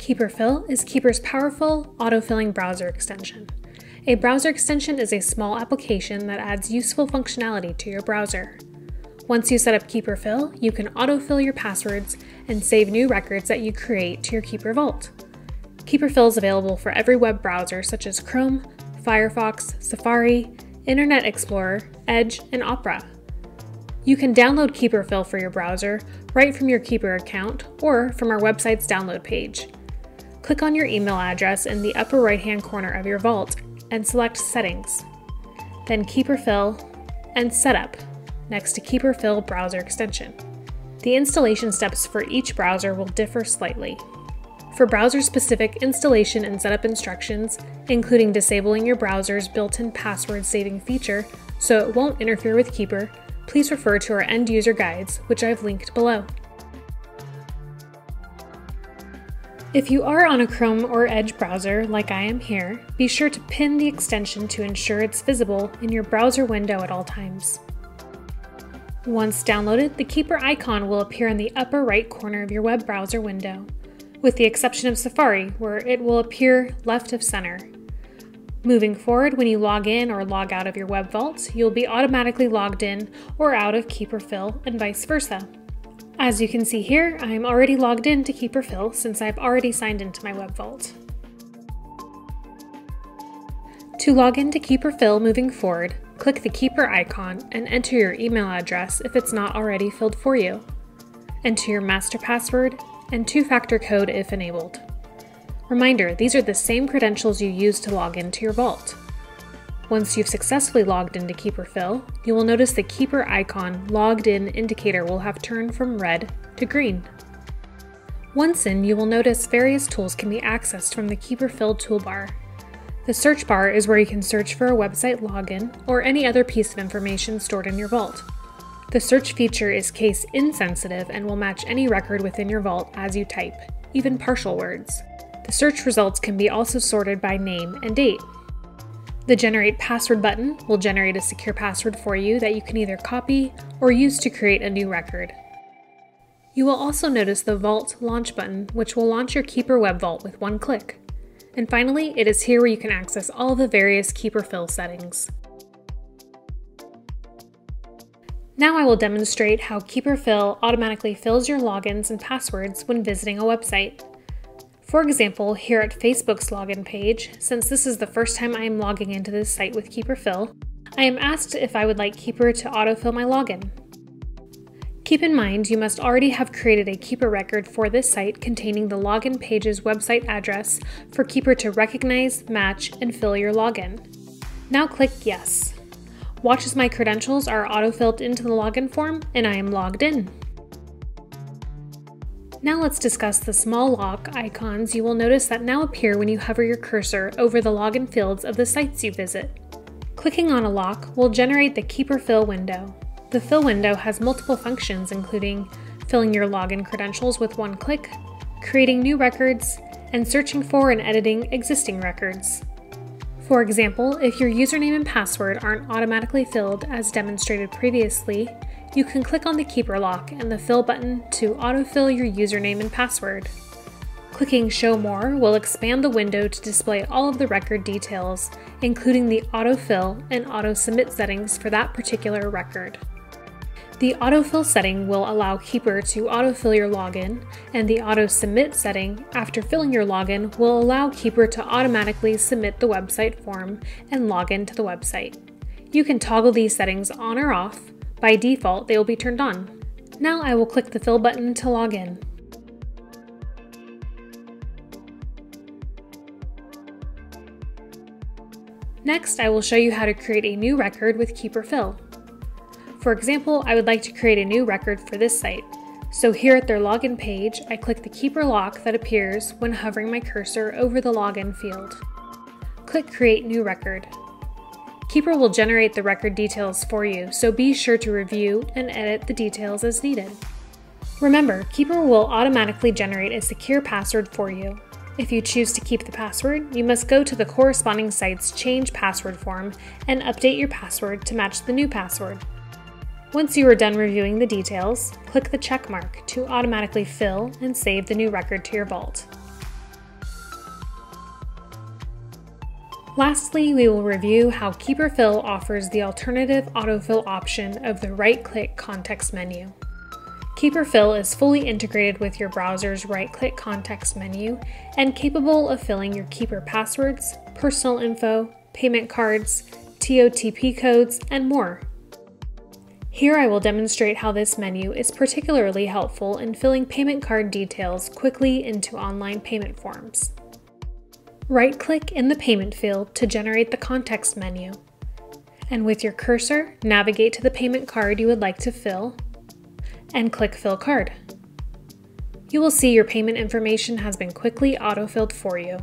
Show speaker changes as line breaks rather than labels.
KeeperFill is Keeper's powerful autofilling browser extension. A browser extension is a small application that adds useful functionality to your browser. Once you set up KeeperFill, you can autofill your passwords and save new records that you create to your Keeper Vault. KeeperFill is available for every web browser such as Chrome, Firefox, Safari, Internet Explorer, Edge, and Opera. You can download KeeperFill for your browser right from your Keeper account or from our website's download page. Click on your email address in the upper right hand corner of your vault and select Settings, then KeeperFill and Setup next to KeeperFill browser extension. The installation steps for each browser will differ slightly. For browser specific installation and setup instructions, including disabling your browser's built in password saving feature so it won't interfere with Keeper, please refer to our end user guides, which I've linked below. If you are on a Chrome or Edge browser, like I am here, be sure to pin the extension to ensure it's visible in your browser window at all times. Once downloaded, the Keeper icon will appear in the upper right corner of your web browser window, with the exception of Safari, where it will appear left of center. Moving forward, when you log in or log out of your Web Vault, you'll be automatically logged in or out of KeeperFill and vice versa. As you can see here, I am already logged in to KeeperFill since I've already signed into my Web Vault. To log in to Keeper KeeperFill moving forward, click the Keeper icon and enter your email address if it's not already filled for you. Enter your master password and two-factor code if enabled. Reminder, these are the same credentials you use to log into your vault. Once you've successfully logged into KeeperFill, you will notice the Keeper icon logged in indicator will have turned from red to green. Once in, you will notice various tools can be accessed from the KeeperFill toolbar. The search bar is where you can search for a website login or any other piece of information stored in your vault. The search feature is case insensitive and will match any record within your vault as you type, even partial words. The search results can be also sorted by name and date. The Generate Password button will generate a secure password for you that you can either copy or use to create a new record. You will also notice the Vault Launch button, which will launch your Keeper Web Vault with one click. And finally, it is here where you can access all the various KeeperFill settings. Now I will demonstrate how KeeperFill automatically fills your logins and passwords when visiting a website. For example, here at Facebook's login page, since this is the first time I am logging into this site with KeeperFill, I am asked if I would like Keeper to autofill my login. Keep in mind you must already have created a Keeper record for this site containing the login page's website address for Keeper to recognize, match, and fill your login. Now click Yes. Watch as my credentials are autofilled into the login form and I am logged in. Now let's discuss the small lock icons you will notice that now appear when you hover your cursor over the login fields of the sites you visit. Clicking on a lock will generate the KeeperFill window. The Fill window has multiple functions including filling your login credentials with one click, creating new records, and searching for and editing existing records. For example, if your username and password aren't automatically filled as demonstrated previously, you can click on the Keeper lock and the Fill button to autofill your username and password. Clicking Show More will expand the window to display all of the record details, including the autofill and auto submit settings for that particular record. The autofill setting will allow Keeper to autofill your login, and the auto submit setting after filling your login will allow Keeper to automatically submit the website form and log into the website. You can toggle these settings on or off by default, they will be turned on. Now I will click the Fill button to log in. Next, I will show you how to create a new record with KeeperFill. For example, I would like to create a new record for this site. So here at their login page, I click the Keeper lock that appears when hovering my cursor over the login field. Click Create New Record. Keeper will generate the record details for you, so be sure to review and edit the details as needed. Remember, Keeper will automatically generate a secure password for you. If you choose to keep the password, you must go to the corresponding site's Change Password form and update your password to match the new password. Once you are done reviewing the details, click the check mark to automatically fill and save the new record to your vault. Lastly, we will review how KeeperFill offers the alternative autofill option of the right-click context menu. KeeperFill is fully integrated with your browser's right-click context menu and capable of filling your Keeper passwords, personal info, payment cards, TOTP codes, and more. Here I will demonstrate how this menu is particularly helpful in filling payment card details quickly into online payment forms. Right-click in the payment field to generate the context menu, and with your cursor, navigate to the payment card you would like to fill and click Fill Card. You will see your payment information has been quickly autofilled for you.